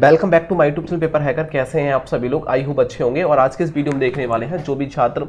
Welcome back to my tube channel paper hacker कैसे हैं आप सभी लोग? आई होप अच्छे होंगे और आज के इस वीडियो में देखने वाले हैं जो भी छात्र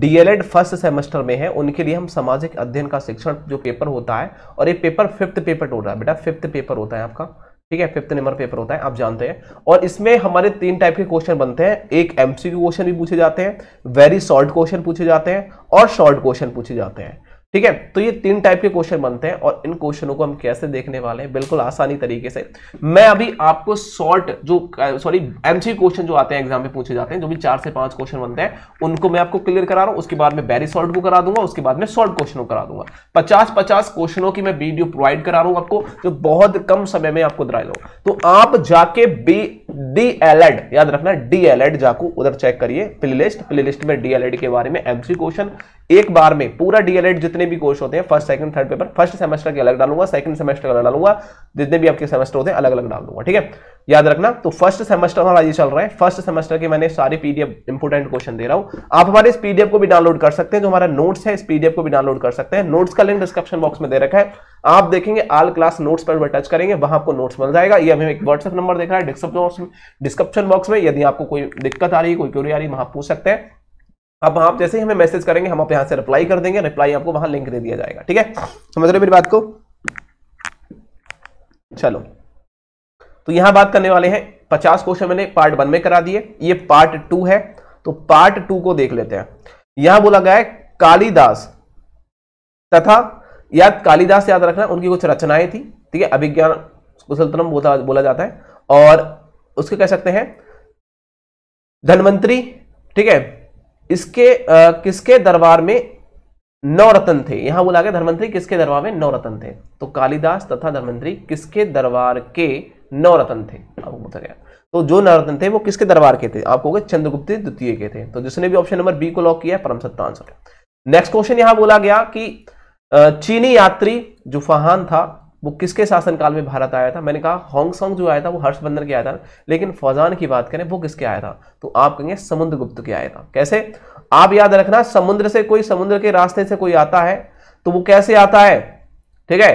डीएलएड फ़र्स्ट सेमेस्टर में है, उनके लिए हम सामाजिक अध्ययन का शिक्षण जो पेपर होता है और ये पेपर फिफ्थ पेपर होता है। बेटा फिफ्थ पेपर होता है आपका। ठीक है फिफ्थ नंबर पेपर होता है, आप जानते हैं। और इसमें हमारे तीन टाइप के क्वेश्चन बनते हैं। एक एमसीक्यू क्वेश्चन भी पूछे जाते हैं वेरी शॉर्ट क्वेश्चन पूछे जाते हैं और शॉर्ट क्वेश्चन पूछे जाते हैं। ठीक है? तो ये तीन टाइप के क्वेश्चन बनते हैं और इन क्वेश्चनों को हम कैसे देखने वाले हैं? बिल्कुल आसानी तरीके से। मैं अभी आपको शॉर्ट जो सॉरी एमसी क्वेश्चन जो आते हैं एग्ज़ाम में पूछे जाते हैं, जो भी चार से पाँच क्वेश्चन बनते हैं, उनको मैं आपको क्लियर करा रहा हूँ। उसके बाद में बैरी शॉर्ट को करा दूँगा, उसके बाद में शॉर्ट क्वेश्चन को करा दूँगा। पचास पचास क्वेश्चनों की मैं वीडियो प्रोवाइड करा रहा हूँ आपको, जो बहुत कम समय में आपको दिला लो तो आप जाके बी डी एल एड याद रखना डी जाको, उधर चेक करिए। प्ले लिस्ट प्ले लिस्ट में डी एल एड के बारे में एमसी क्वेश्चन एक बार में पूरा डीएलएड जितने भी कोर्स होते हैं first second third paper first semester के अलग डालूँगा सेकंड सेमेस्टर अलग डालूँगा, जितने भी आपके सेमेस्टर होते हैं, अलग अलग डाल दूँगा, ठीक है? याद रखना तो फ़र्स्ट सेमेस्टर हमारा ये चल रहा है फ़र्स्ट सेमेस्टर के मैंने सारे पीडीएफ इंपोर्टेंट क्वेश्चन दे रहा हूँ। आप हमारे इस पीडीएफ को भी डाउनलोड कर सकते हैं, जो हमारा नोट्स है, इस पीडीएफ को भी डाउनलोड कर सकते हैं। नोट्स का लिंक डिस्क्रिप्शन बॉक्स में दे रखा है। आप देखेंगे आल क्लास नोट्स पर टच करेंगे, वहाँ आपको नोट्स मिल जाएगा। ये हमें एक व्हाट्सएप नंबर देख रहा है डिस्क्रिप्शन बॉक्स में यदि आपको कोई दिक्कत आ रही है, कोई क्योरी आ रही है, वहाँ पूछ सकते हैं। अब आप जैसे ही हमें मैसेज करेंगे, हम आप यहाँ से रिप्लाई कर देंगे रिप्लाई आपको वहाँ लिंक दे दिया जाएगा, ठीक है? समझ रहे मेरी बात को? चलो। तो यहाँ बात करने वाले हैं, पचास क्वेश्चन मैंने पार्ट वन में करा दिए, ये पार्ट टू है तो पार्ट टू को देख लेते हैं। यहाँ बोला गया है, कालिदास तथा, याद कालिदास याद रखना, उनकी कुछ रचनाएँ थी, ठीक है? अभिज्ञान कुशलतम बोला बोला जाता है, और उसके कह सकते हैं, धनवंतरी, ठीक है? इसके आ, किसके दरबार में नौ रतन थे? यहाँ बोला गया धर्मंत्री किसके दरबार में नौ रतन थे? तो कालिदास तथा धर्मंत्री किसके दरबार के नौ रतन थे? आपको पूछा गया। तो जो नवरत्न थे वो किसके दरबार के थे? आपको चंद्रगुप्त द्वितीय के थे। तो जिसने भी ऑप्शन नंबर बी को लॉक किया परम सत्ता आंसर नेक्स्ट क्वेश्चन यहाँ बोला गया कि चीनी यात्री जो फहान था। वो किसके शासनकाल में भारत आया था? मैंने कहा होंगसोंग जो आया था, वो हर्षवर्धन के आया था। लेकिन फौजान की बात करें, वो किसके आया था? तो आप कहेंगे, समुद्रगुप्त के आया था। कैसे? आप याद रखना, समुद्र से कोई समुद्र के रास्ते से कोई आता है तो वो कैसे आता है? ठीक है?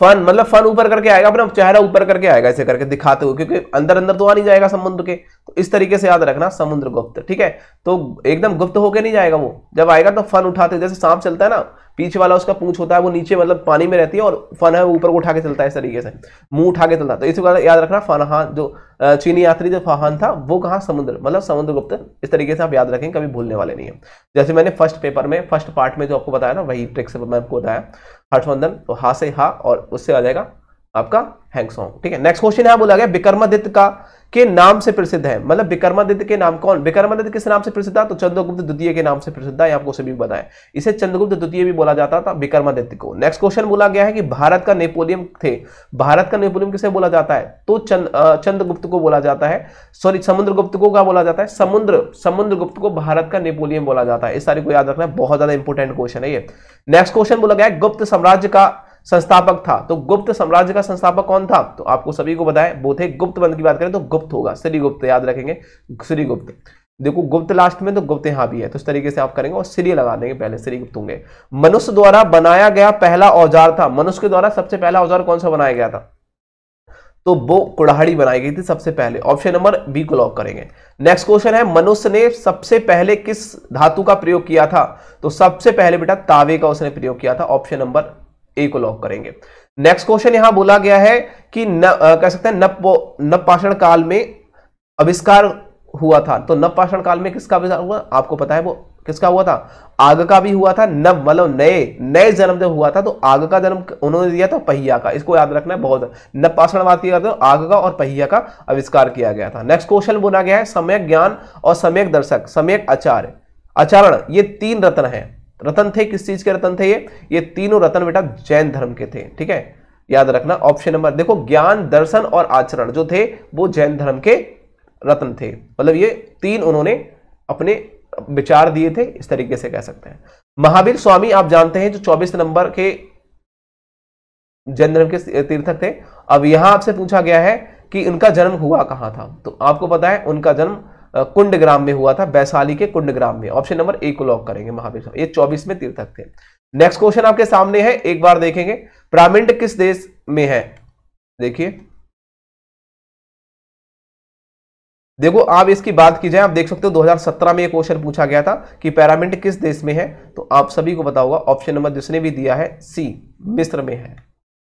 फन मतलब फन ऊपर करके आएगा, अपना चेहरा ऊपर करके आएगा, ऐसे करके दिखाते हुए, क्योंकि अंदर अंदर तो आ नहीं जाएगा समुद्र के। तो इस तरीके से याद रखना समुद्र गुप्त ठीक है? तो एकदम गुप्त होके नहीं जाएगा वो। जब आएगा तो फन उठाते जैसे सांप चलता है ना पीछे वाला उसका पूछ होता है, वो नीचे मतलब पानी में रहती है और फन है, वो ऊपर को उठा के चलता है इस तरीके से। मुँह उठा के चलता है। तो इसी बार याद रखना, फनहान, जो चीनी यात्री जो फहान था, वो कहा समुद्र मतलब समुद्र गुप्त इस तरीके से आप याद रखें, कभी भूलने वाले नहीं है। जैसे मैंने फ़र्स्ट पेपर में फ़र्स्ट पार्ट में जो आपको बताया ना, वही ट्रिक से मैं आपको बताया। हर्षवर्धन तो हा से हा, और उससे आ जाएगा आपका हैंगसोंग ठीक है नेक्स्ट क्वेश्चन यहाँ बोला गया, विक्रमादित्य का के नाम से प्रसिद्ध है। मतलब विक्रमादित्य के नाम कौन? विक्रमादित्य किस नाम से प्रसिद्ध था? तो चंद्रगुप्त द्वितीय के नाम से प्रसिद्ध है आपको सभी बताया इसे चंद्रगुप्त द्वितीय भी बोला जाता था, विक्रमादित्य को। नेक्स्ट क्वेश्चन बोला गया है कि भारत का नेपोलियन थे। भारत का नेपोलियन किसे बोला जाता है? तो चंद चंद्रगुप्त को बोला जाता है। सॉरी समुद्रगुप्त को क्या बोला जाता है? समुद्र, समुद्रगुप्त को भारत का नेपोलियन बोला जाता है। इस सारी को याद रखना, बहुत ज़्यादा इंपोर्टेंट क्वेश्चन है ये। नेक्स्ट क्वेश्चन बोला गया गुप्त साम्राज्य का संस्थापक था। तो गुप्त साम्राज्य का संस्थापक कौन था? तो आपको सभी को बताया वो थे गुप्त बंद की बात करें तो गुप्त होगा। श्रीगुप्त, याद रखेंगे, श्रीगुप्त। देखो, गुप्त लास्ट में तो गुप्त यहाँ भी है तो इस तरीके से आप करेंगे और श्री लगा देंगे, पहले श्रीगुप्त होंगे। मनुष्य द्वारा बनाया गया पहला औज़ार था। मनुष्य के द्वारा सबसे पहला औज़ार कौन सा बनाया गया था? तो वो कुड़ाड़ी बनाई गई थी सबसे पहले। ऑप्शन नंबर बी को लॉक करेंगे। नेक्स्ट क्वेश्चन है, मनुष्य ने सबसे पहले किस धातु का प्रयोग किया था? तो सबसे पहले बेटा तावे का उसने प्रयोग किया था, ऑप्शन नंबर ए को लॉक करेंगे। नेक्स्ट क्वेश्चन यहाँ बोला गया है कि न आ, कह सकते हैं नप नपाषण काल में आविष्कार हुआ था। तो नपाषण काल में किसका आविष्कार हुआ? आपको पता है वो किसका हुआ था? आग का भी हुआ था नव मतलब नए नए जन्म जब हुआ था तो आग का जन्म उन्होंने दिया था पहिया का। इसको याद रखना है बहुत नपाषण बात किया तो आग का और पहिया का आविष्कार किया गया था। नेक्स्ट क्वेश्चन बोला गया है सम्यक ज्ञान और सम्यक दर्शक सम्यक आचार्य। आचरण ये तीन रत्न है। रतन थे, किस चीज़ के रतन थे ये? ये तीनों रतन बेटा जैन धर्म के थे, ठीक है? याद रखना ऑप्शन नंबर देखो ज्ञान, दर्शन और आचरण जो थे, वो जैन धर्म के रत्न थे। मतलब ये तीन उन्होंने अपने विचार दिए थे, इस तरीके से कह सकते हैं। महावीर स्वामी, आप जानते हैं जो 24 नंबर के जैन धर्म के तीर्थक थे? अब यहाँ आपसे पूछा गया है कि उनका जन्म हुआ कहाँ था? तो आपको पता है, उनका जन्म कुंडग्राम में हुआ था, वैशाली के कुंडग्राम में। ऑप्शन नंबर ए को लॉक करेंगे, महावीर ये चौबीस में तीर्थक थे। नेक्स्ट क्वेश्चन आपके सामने है, एक बार देखेंगे। प्रामिंड किस देश में है? देखिए। देखो, आप इसकी बात की जाए आप देख सकते हो 2017 में एक क्वेश्चन पूछा गया था कि पैरामिड किस देश में है? तो आप सभी को पता होगा ऑप्शन नंबर जिसने भी दिया है, सी, मिस्र में है।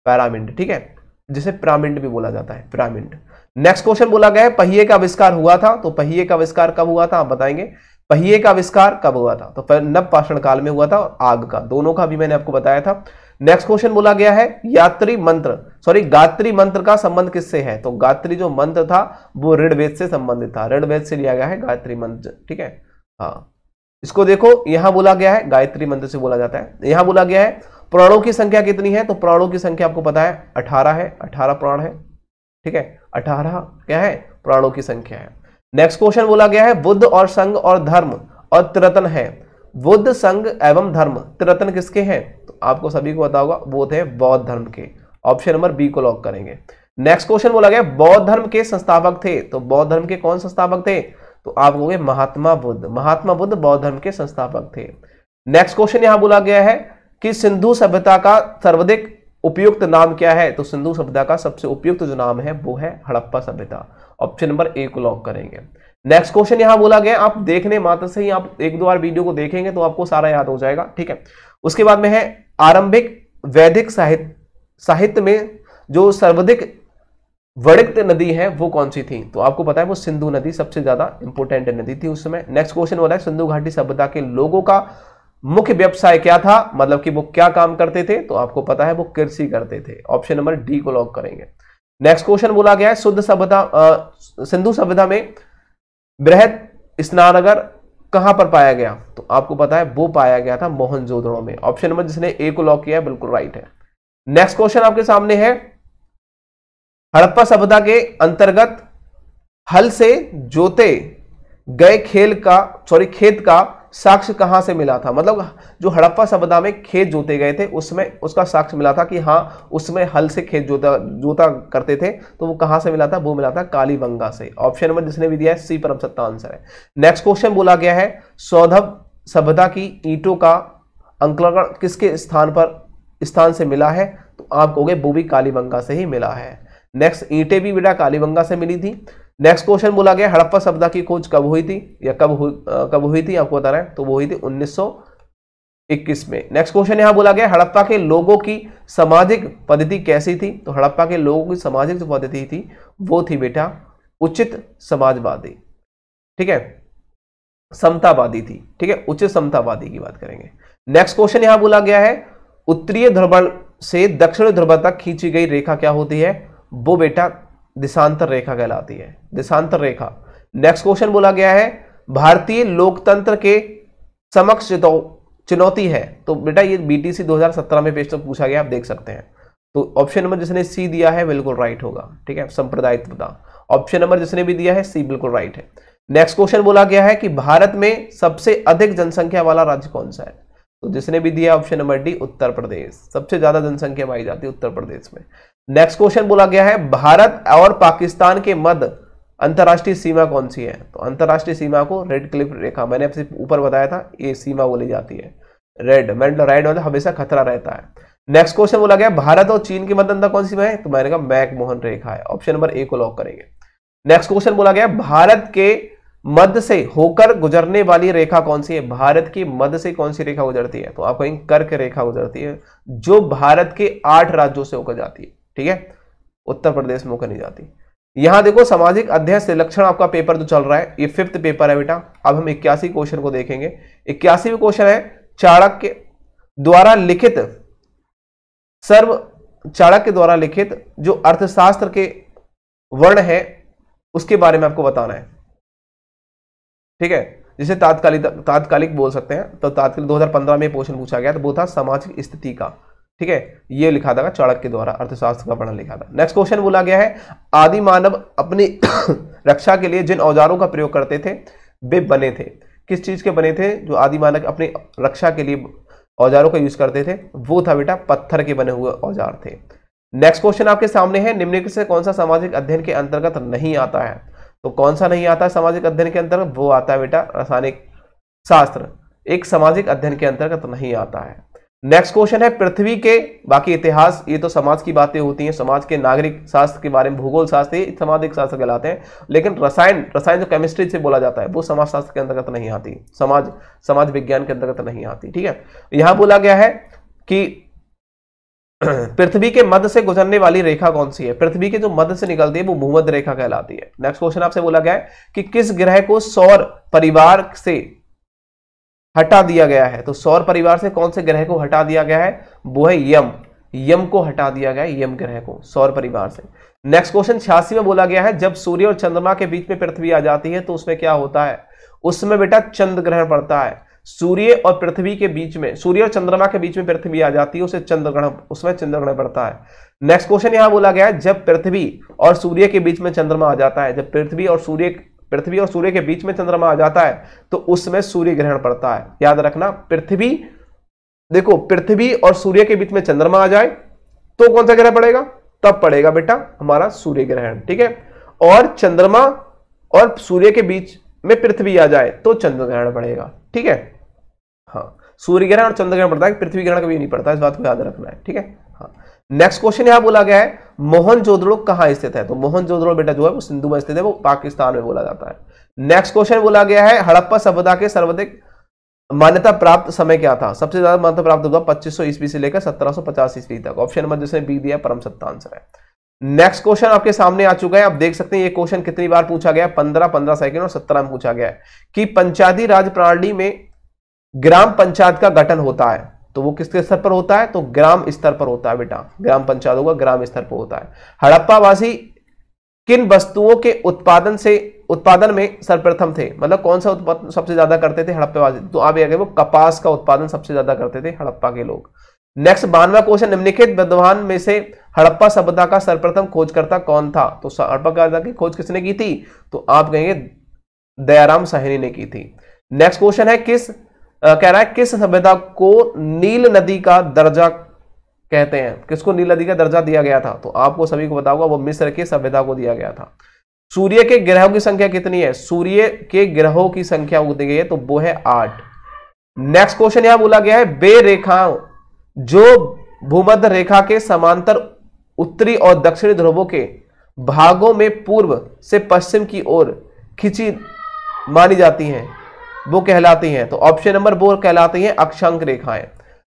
पैरामिड, ठीक है? जिसे पिरामिड भी बोला जाता है, पिरामिड। नेक्स्ट क्वेश्चन बोला गया है, पहिए का आविष्कार हुआ था तो पहिए का आविष्कार कब हुआ था, आप बताएँगे। पहिए का आविष्कार कब हुआ था तो नव पाषण काल में हुआ था, और आग का, दोनों का भी मैंने आपको बताया था। नेक्स्ट क्वेश्चन बोला गया है, यात्री मंत्र सॉरी गात्री मंत्र का संबंध किससे है? तो गात्री जो मंत्र था, वो ऋणवेद से संबंधित था। ऋणवेद से लिया गया है गायत्री मंत्र, ठीक है? हाँ। इसको देखो, यहाँ बोला गया है, गायत्री मंत्र से बोला जाता है। यहाँ बोला गया है प्राणों की संख्या कितनी है? तो प्राणों की संख्या आपको पता है, अठारह है, अठारह प्राण है, ठीक है? अठारह, क्या है? प्राणों की संख्या है। नेक्स्ट क्वेश्चन बोला गया है, बुद्ध और संघ और धर्म और त्रतन है। बुद्ध, संघ एवं धर्म, त्रतन किसके हैं? तो आपको सभी को पता होगा, वो थे बौद्ध धर्म के। ऑप्शन नंबर बी को लॉक करेंगे। नेक्स्ट क्वेश्चन बोला गया, बौद्ध धर्म के संस्थापक थे। तो बौद्ध धर्म के कौन संस्थापक थे? तो आप कहोगे महात्मा बुद्ध। महात्मा बुद्ध बौद्ध धर्म के संस्थापक थे। नेक्स्ट क्वेश्चन यहाँ बोला गया है कि सिंधु सभ्यता का सर्वाधिक उपयुक्त नाम क्या है? तो सिंधु सभ्यता का सबसे उपयुक्त जो नाम है, वो है हड़प्पा सभ्यता। ऑप्शन नंबर ए को लॉक करेंगे। नेक्स्ट क्वेश्चन यहाँ बोला गया आप देखने मात्र से ही आप एक दो बार वीडियो को देखेंगे तो आपको सारा याद हो जाएगा, ठीक है? उसके बाद में है आरंभिक वैदिक साहित्य साहित्य में जो सर्वाधिक वर्णित नदी है, वो कौन सी थी? तो आपको पता है वो सिंधु नदी सबसे ज़्यादा इंपोर्टेंट नदी थी उस समय। नेक्स्ट क्वेश्चन बोला है, सिंधु घाटी सभ्यता के लोगों का मुख्य व्यवसाय क्या था? मतलब कि वो क्या काम करते थे? तो आपको पता है वो कृषि करते थे। ऑप्शन नंबर डी को लॉक करेंगे। नेक्स्ट क्वेश्चन बोला गया है, शुद्ध सभ्यता सिंधु सभ्यता में बृहद स्नानगर कहाँ पर पाया गया? तो आपको पता है वो पाया गया था मोहनजोदड़ो में। ऑप्शन नंबर जिसने ए को लॉक किया है, बिल्कुल राइट है। नेक्स्ट क्वेश्चन आपके सामने है, हड़प्पा सभ्यता के अंतर्गत हल से जोते गए खेल का सॉरी खेत का साक्ष्य कहाँ से मिला था? मतलब जो हड़प्पा सभ्यता में खेत जोते गए थे, उसमें उसका साक्ष्य मिला था कि हाँ उसमें हल से खेत जोता जोता करते थे तो वो कहाँ से मिला था? वो मिला था कालीबंगा से। ऑप्शन नंबर जिसने भी दिया है, सी परम सत्ता आंसर है। नेक्स्ट क्वेश्चन बोला गया है, सौधव सभ्यता की ईंटों का अंकलकरण किसके स्थान पर, स्थान से मिला है? तो आप कहोगे, वो भी कालीबंगा से ही मिला है। नेक्स्ट ईंटें भी बेटा कालीबंगा से मिली थी। नेक्स्ट क्वेश्चन बोला गया, हड़प्पा सभ्यता की खोज कब हुई थी? या कब हुई कब हुई थी? आपको बता रहे हैं। तो वो हुई थी 1921 में। नेक्स्ट क्वेश्चन यहाँ बोला गया, हड़प्पा के लोगों की सामाजिक पद्धति कैसी थी? तो हड़प्पा के लोगों की सामाजिक जो पद्धति थी, वो थी बेटा उचित समाजवादी। ठीक है? समतावादी थी। ठीक है? उचित समतावादी की बात करेंगे। नेक्स्ट क्वेश्चन यहाँ बोला गया है, उत्तरीय ध्रुव से दक्षिण ध्रुव तक खींची गई रेखा क्या होती है? वो बेटा दिशांतर रेखा कहलाती है। दिशांतर रेखा। नेक्स्ट क्वेश्चन बोला गया है, भारतीय लोकतंत्र के समक्ष चुनौती है। तो बेटा ये बीटीसी 2017 में पेश तो पूछा गया, आप देख सकते हैं। तो ऑप्शन नंबर जिसने सी दिया है, बिल्कुल राइट होगा, ठीक है? संप्रदायित्वता ऑप्शन नंबर जिसने भी दिया है सी बिल्कुल राइट है। नेक्स्ट क्वेश्चन बोला गया है कि भारत में सबसे अधिक जनसंख्या वाला राज्य कौन सा है? तो जिसने भी दिया option number D Uttar Pradesh. सबसे ज़्यादा जनसंख्या पाई जाती है उत्तर प्रदेश में। नेक्स्ट क्वेश्चन बोला गया है, भारत और पाकिस्तान के मध्य अंतरराष्ट्रीय सीमा कौन सी है? तो अंतरराष्ट्रीय सीमा को रेड क्लिफ रेखा, मैंने आपसे ऊपर बताया था, ये सीमा बोली जाती है। रेड मतलब रेड मतलब हमेशा खतरा रहता है। नेक्स्ट क्वेश्चन बोला गया भारत और चीन के मध्य अंतर कौन सी है? तो मैंने कहा मैकमोहन रेखा है ऑप्शन नंबर ए को लॉक करेंगे। नेक्स्ट क्वेश्चन बोला गया भारत के मध्य से होकर गुजरने वाली रेखा कौन सी है? भारत की मध्य से कौन सी रेखा गुजरती है? तो आप कहेंगे कर्क रेखा गुजरती है, जो भारत के आठ राज्यों से होकर जाती है। ठीक है? उत्तर प्रदेश में नहीं जाती। यहाँ देखो, सामाजिक अध्ययन से लक्षण आपका पेपर जो चल रहा है। ये फिफ्थ पेपर है बेटा। अब हम इक्यासी क्वेश्चन को देखेंगे। इक्यासी क्वेश्चन है, चाणक्य द्वारा लिखित, सर्व चाणक्य द्वारा लिखित जो अर्थशास्त्र के वर्ण है, उसके बारे में आपको बताना है। ठीक है? जिसे तात्कालिक तात्कालिक बोल सकते हैं। तो तात्कालिक 2015 में क्वेश्चन पूछा गया तो वो था सामाजिक स्थिति का। ठीक है? ये लिखा था चाणक्य के द्वारा, अर्थशास्त्र का पढ़ा लिखा था। नेक्स्ट क्वेश्चन बोला गया है, आदि मानव अपनी रक्षा के लिए जिन औजारों का प्रयोग करते थे, वे बने थे। किस चीज़ के बने थे? जो आदि मानव अपनी रक्षा के लिए औजारों का यूज़ करते थे, वो था बेटा, पत्थर के बने हुए औज़ार थे। नेक्स्ट क्वेश्चन आपके सामने है, निम्नलिखित से कौन सा सामाजिक अध्ययन के अंतर्गत नहीं आता है? तो कौन सा नहीं आता सामाजिक अध्ययन के अंतर्गत? वो आता है बेटा, रासायनिक शास्त्र। एक सामाजिक अध्ययन के अंतर्गत नहीं आता है। नेक्स्ट क्वेश्चन है, पृथ्वी के बाकी इतिहास। ये तो समाज की बातें होती हैं, समाज के नागरिक शास्त्र के बारे में, भूगोल शास्त्र सामाजिक शास्त्र कहलाते हैं। लेकिन रसायन रसायन जो केमिस्ट्री से बोला जाता है, वो समाज शास्त्र के अंतर्गत नहीं आती। समाज समाज विज्ञान के अंतर्गत नहीं आती, ठीक है? यहाँ बोला गया है कि पृथ्वी के मध्य से गुजरने वाली रेखा कौन सी है? पृथ्वी के जो मध्य से निकलती है, वो भूमध्य रेखा कहलाती है। नेक्स्ट क्वेश्चन आपसे बोला गया है कि किस ग्रह को सौर परिवार से हटा दिया गया है। तो सौर परिवार से कौन से ग्रह को हटा दिया गया है? वो है यम। यम को हटा दिया गया है, यम ग्रह को, सौर परिवार से। नेक्स्ट क्वेश्चन छियासी में बोला गया है, जब सूर्य और चंद्रमा के बीच में पृथ्वी आ जाती है तो उसमें क्या होता है? उसमें बेटा चंद्र ग्रहण पड़ता है। सूर्य और पृथ्वी के बीच में, सूर्य और चंद्रमा के बीच में पृथ्वी आ जाती है, उसे चंद्रग्रहण उसमें चंद्रग्रहण पड़ता है। नेक्स्ट क्वेश्चन यहाँ बोला गया है, जब पृथ्वी और सूर्य के बीच में चंद्रमा आ जाता है, जब पृथ्वी और सूर्य पृथ्वी और सूर्य के बीच में चंद्रमा आ जाता है तो उसमें सूर्य ग्रहण पड़ता है। याद रखना, पृथ्वी, देखो, पृथ्वी और सूर्य के बीच में चंद्रमा आ जाए तो कौन सा ग्रह पड़ेगा? तब पड़ेगा बेटा हमारा सूर्य ग्रहण ठीक है? और चंद्रमा और सूर्य के बीच में पृथ्वी आ जाए तो चंद्र ग्रहण पड़ेगा, ठीक है? हाँ सूर्य ग्रहण और चंद्र ग्रहण पड़ता है पृथ्वी ग्रहण कभी नहीं पड़ता, इस बात को याद रखना है, ठीक है? नेक्स्ट क्वेश्चन यहाँ बोला गया है, मोहन जोदड़ो कहाँ स्थित है? तो मोहन जोदड़ो बेटा जो है वो सिंधु में स्थित है, वो पाकिस्तान में बोला जाता है। नेक्स्ट क्वेश्चन बोला गया है, हड़प्पा सभ्यता के सर्वाधिक मान्यता प्राप्त समय क्या था? सबसे ज़्यादा मान्यता प्राप्त हुआ पच्चीस ईस्वी से लेकर सत्रह सौ पचास ईस्वी तक। ऑप्शन नंबर जिसने बी दिया परम सत्ता आंसर है। नेक्स्ट क्वेश्चन आपके सामने आ चुका है, आप देख सकते हैं ये क्वेश्चन कितनी बार पूछा गया पंद्रह पंद्रह सेकंड और सत्रह में पूछा गया है कि पंचायती राज प्रणाली में ग्राम पंचायत का गठन होता है। तो वो किसके स्तर पर होता है? तो ग्राम स्तर पर होता है बेटा। ग्राम पंचायतों का ग्राम स्तर पर होता है। हड़प्पावासी किन वस्तुओं के उत्पादन से, उत्पादन में सर्वप्रथम थे? मतलब कौन सा उत्पादन सबसे ज़्यादा करते थे हड़प्पावासी? तो आप ये वो कपास का उत्पादन सबसे ज़्यादा करते थे हड़प्पा के लोग। नेक्स्ट बानवा क्वेश्चन निम्नलिखित विद्वान में से हड़प्पा सभ्यता का सर्वप्रथम खोजकर्ता कौन था? तो हड़प्पा की खोज किसने की थी? तो आप कहेंगे दयाराम साहनी ने की थी। नेक्स्ट क्वेश्चन है, किस कह रहा है, किस सभ्यता को नील नदी का दर्जा कहते हैं? किसको नील नदी का दर्जा दिया गया था? तो आपको सभी को बताऊँगा, वो मिस्र की सभ्यता को दिया गया था। सूर्य के ग्रहों की संख्या कितनी है? सूर्य के ग्रहों की संख्या दी गई है तो वो है आठ। नेक्स्ट क्वेश्चन यहाँ बोला गया है बे रेखाओं जो भूमध्य रेखा के समांतर उत्तरी और दक्षिणी ध्रुवों के भागों में पूर्व से पश्चिम की ओर खिंची मानी जाती हैं। वो कहलाती हैं। तो ऑप्शन नंबर वो कहलाती हैं अक्षांक रेखाएँ।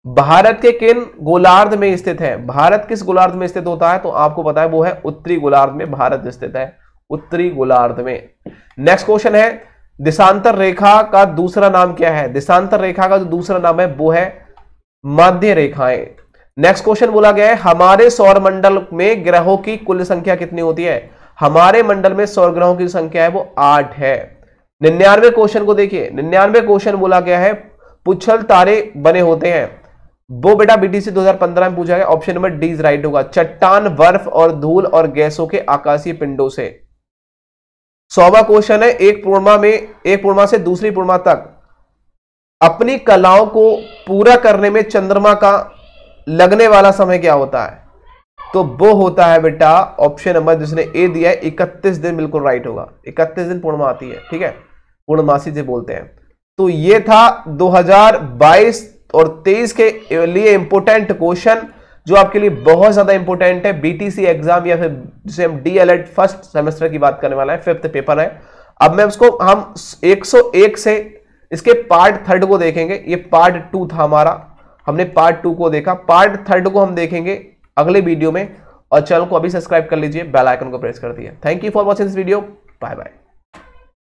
भारत के किन गोलार्ध में स्थित है? भारत किस गोलार्ध में स्थित होता है? तो आपको पता है वो है उत्तरी गोलार्ध में भारत स्थित है। उत्तरी गोलार्ध में। नेक्स्ट क्वेश्चन है, दिशांतर रेखा का दूसरा नाम क्या है? दिशांतर रेखा का जो दूसरा नाम है, वो है मध्य रेखाएँ। नेक्स्ट क्वेश्चन बोला गया है, हमारे सौर मंडल में ग्रहों की कुल संख्या कितनी होती है? हमारे मंडल में सौर ग्रहों की संख्या है, वो आठ है। निन्यानवे क्वेश्चन को देखिए, निन्यानवे क्वेश्चन बोला गया है, पुछल तारे बने होते हैं। वो बेटा बीटीसी 2015 में पूछा गया ऑप्शन नंबर डी राइट होगा। चट्टान, बर्फ़ और धूल और गैसों के आकाशीय पिंडों से। सौवा क्वेश्चन है, एक पूर्णिमा में, एक पूर्णिमा से दूसरी पूर्णिमा तक। अपनी कलाओं को पूरा करने में चंद्रमा का लगने वाला समय क्या होता है? तो वो होता है बेटा ऑप्शन नंबर जिसने ए दिया है, इकतीस दिन बिल्कुल राइट होगा। इकतीस दिन पूर्णिमा आती है, ठीक है? पूर्णमासी से बोलते हैं। तो ये था 2022 और 23 के लिए इंपोर्टेंट क्वेश्चन जो आपके लिए बहुत ज़्यादा इंपोर्टेंट है। बीटीसी एग्ज़ाम या फिर जिसे हम डी एल फ़र्स्ट सेमेस्टर की बात करने वाला है फिफ्थ पेपर है। अब मैं उसको हम 101 से इसके पार्ट थर्ड को देखेंगे। ये पार्ट टू था हमारा। हमने पार्ट टू को देखा। पार्ट थर्ड को हम देखेंगे अगले वीडियो में। और चैनल को अभी सब्सक्राइब कर लीजिए बेल आइकन को प्रेस कर दिए thank you for watching this video bye bye